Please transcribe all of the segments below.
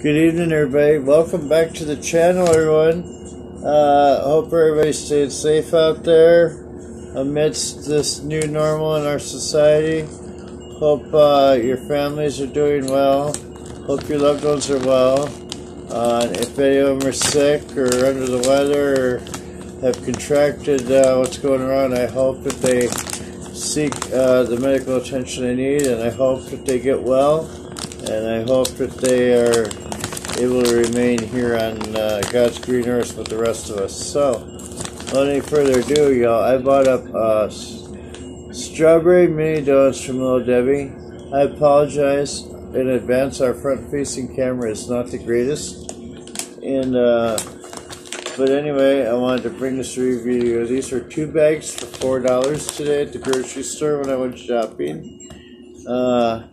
Good evening, everybody. Welcome back to the channel, everyone. Uh, hope everybody's staying safe out there amidst this new normal in our society. Hope uh, your families are doing well. Hope your loved ones are well. Uh, if any of them are sick or under the weather or have contracted uh, what's going on, I hope that they seek uh, the medical attention they need, and I hope that they get well, and I hope that they are able to remain here on uh, God's green earth with the rest of us. So, without any further ado, y'all, I bought up uh, strawberry mini donuts from Little Debbie. I apologize in advance. Our front-facing camera is not the greatest, and uh, but anyway, I wanted to bring this review. to you. These are two bags for four dollars today at the grocery store when I went shopping. Uh,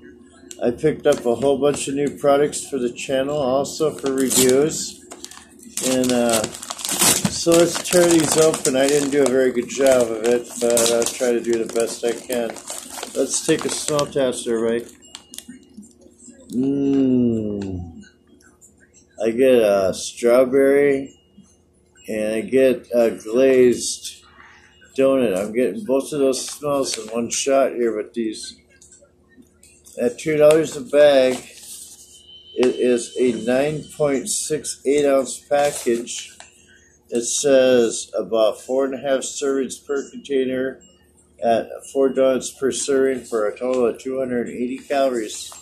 I picked up a whole bunch of new products for the channel, also for reviews. And uh, so let's tear these open. I didn't do a very good job of it, but I'll try to do the best I can. Let's take a smell test, right? Mmm. I get a strawberry and I get a glazed donut. I'm getting both of those smells in one shot here with these. At two dollars a bag, it is a nine point six eight ounce package. It says about four and a half servings per container at four donuts per serving for a total of 280 calories.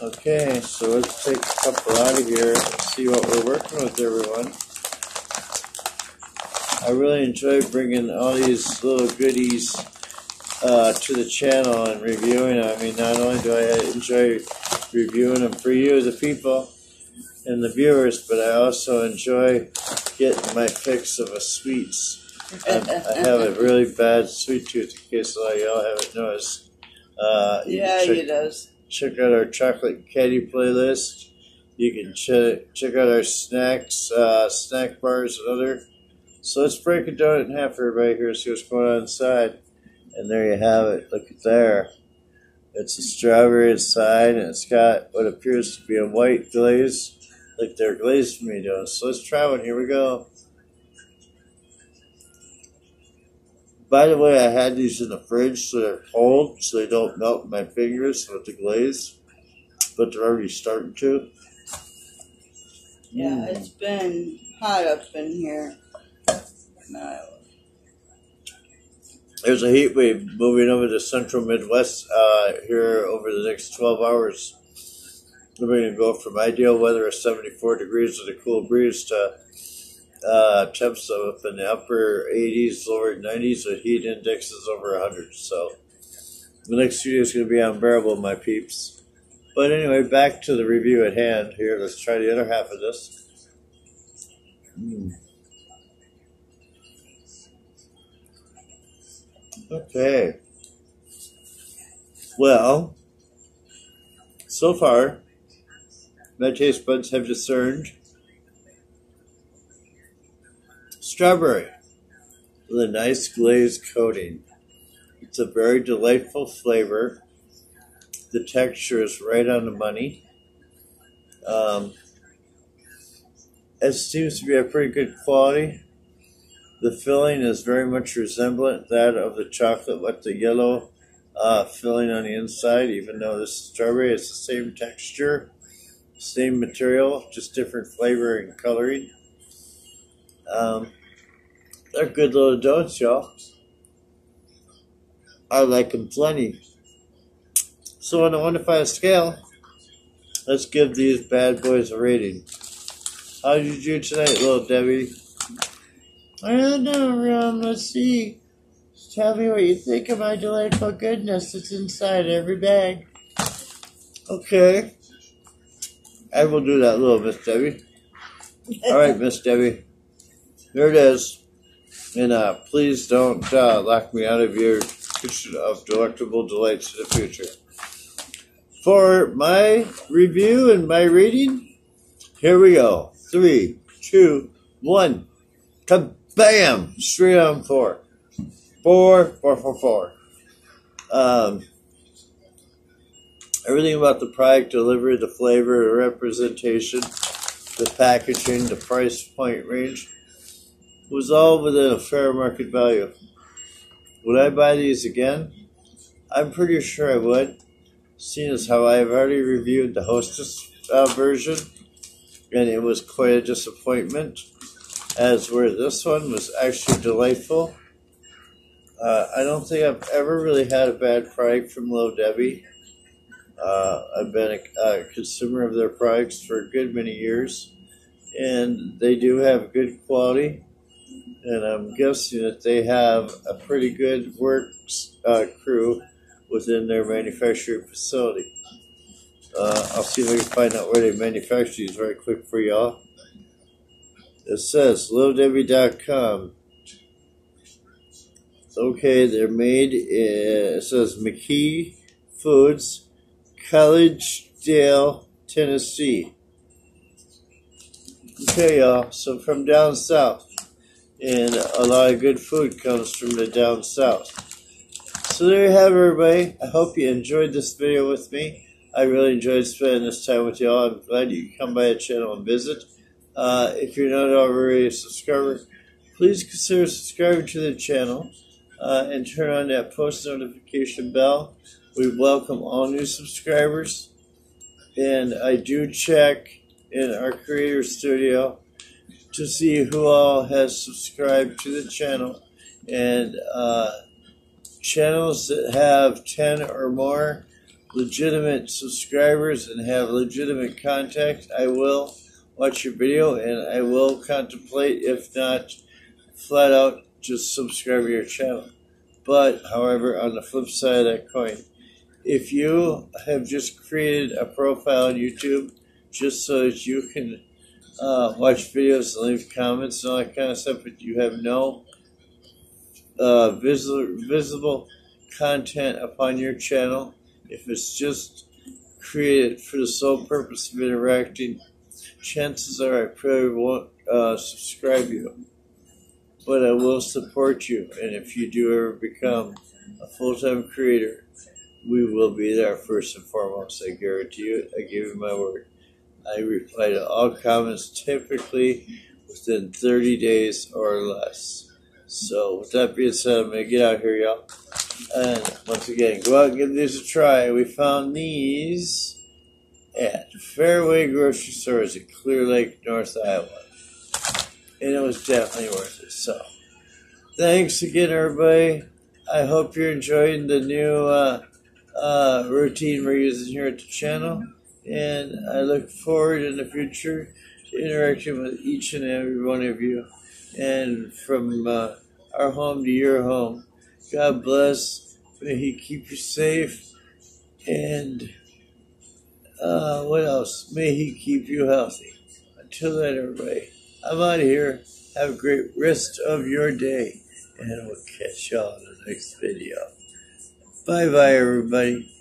Okay, so let's take a couple out of here and see what we're working with, everyone. I really enjoy bringing all these little goodies uh, to the channel and reviewing them. I mean, not only do I enjoy reviewing them for you, the people, and the viewers, but I also enjoy getting my fix of a sweets. I'm, I have a really bad sweet tooth, in case a lot of y'all haven't noticed. Uh, Yeah, check, he does. check out our chocolate candy playlist. You can check check out our snacks, uh, snack bars, and other. So let's break it down in half, everybody. Here, see what's going on inside. And there you have it. Look at there. It's a strawberry inside, and it's got what appears to be a white glaze, like they're glazed for me donuts. So let's try one. Here we go. By the way, I had these in the fridge so they're cold, so they don't melt in my fingers with the glaze, but they're already starting to. Yeah, Mm. it's been hot up in here. There's a heat wave moving over the central Midwest uh, here over the next 12 hours. We're going to go from ideal weather of 74 degrees with a cool breeze to uh, temps up in the upper 80s, lower 90s with heat indexes over 100. So the next few days going to be unbearable, my peeps. But anyway, back to the review at hand. Here, let's try the other half of this. Mm. Okay. Well, so far, my taste buds have discerned strawberry with a nice glazed coating. It's a very delightful flavor. The texture is right on the money. Um, it seems to be a pretty good quality. The filling is very much resemblant that of the chocolate with the yellow uh, filling on the inside, even though this strawberry is the same texture, same material, just different flavor and coloring. Um, they're good little donuts, y'all. I like them plenty. So on a 1 to 5 scale, let's give these bad boys a rating. How did you do tonight, little Debbie? I don't know, Let's see. Tell me what you think of my delightful goodness that's inside every bag. Okay. I will do that, little Miss Debbie. All right, Miss Debbie. Here it is. And uh, please don't uh, lock me out of your kitchen of delectable delights in the future. For my review and my rating, here we go. Three, two, one. Kabam! Straight on four. Four, four, four, four. Um, Everything about the product, delivery, the flavor, the representation, the packaging, the price point range was all within a fair market value. Would I buy these again? I'm pretty sure I would, seeing as how I've already reviewed the Hostess uh, version, and it was quite a disappointment, as where this one was actually delightful. Uh, I don't think I've ever really had a bad product from Low Debbie. Uh, I've been a, a, consumer of their products for a good many years, and they do have good quality. And I'm guessing that they have a pretty good works uh, crew within their manufacturing facility. Uh, I'll see if I can find out where they manufacture these very quick for y'all. It says lowdebbie.com. Okay, they're made. It says McKee Foods, Collegedale, Tennessee. Okay, y'all. So from down south, and a lot of good food comes from the down south. So there you have it, everybody. I hope you enjoyed this video with me. I really enjoyed spending this time with y'all. I'm glad you come by the channel and visit. Uh, if you're not already a subscriber, please consider subscribing to the channel uh, and turn on that post notification bell. We welcome all new subscribers. And I do check in our creator studio to see who all has subscribed to the channel. And uh, channels that have 10 or more legitimate subscribers and have legitimate contact, I will watch your video and I will contemplate, if not flat out, just subscribe to your channel. But, however, on the flip side of that coin, if you have just created a profile on YouTube just so that you can uh, watch videos and leave comments and all that kind of stuff, but you have no uh, visible, visible content upon your channel, if it's just created for the sole purpose of interacting, chances are I probably won't uh, subscribe you. But I will support you, and if you do ever become a full time creator, we will be there first and foremost. I guarantee you, I give you my word. I reply to all comments typically within 30 days or less. So, with that being said, I'm going to get out here, y'all. And once again, go out and give these a try. We found these at Fareway Grocery Stores in Clear Lake, North Iowa. And it was definitely worth it. So, thanks again, everybody. I hope you're enjoying the new uh, uh, routine we're using here at the channel. And I look forward in the future to interacting with each and every one of you. And from uh, our home to your home. God bless. May He keep you safe. And uh, what else? May He keep you healthy. Until then, everybody, I'm out of here. Have a great rest of your day. And we'll catch y'all in the next video. Bye bye, everybody.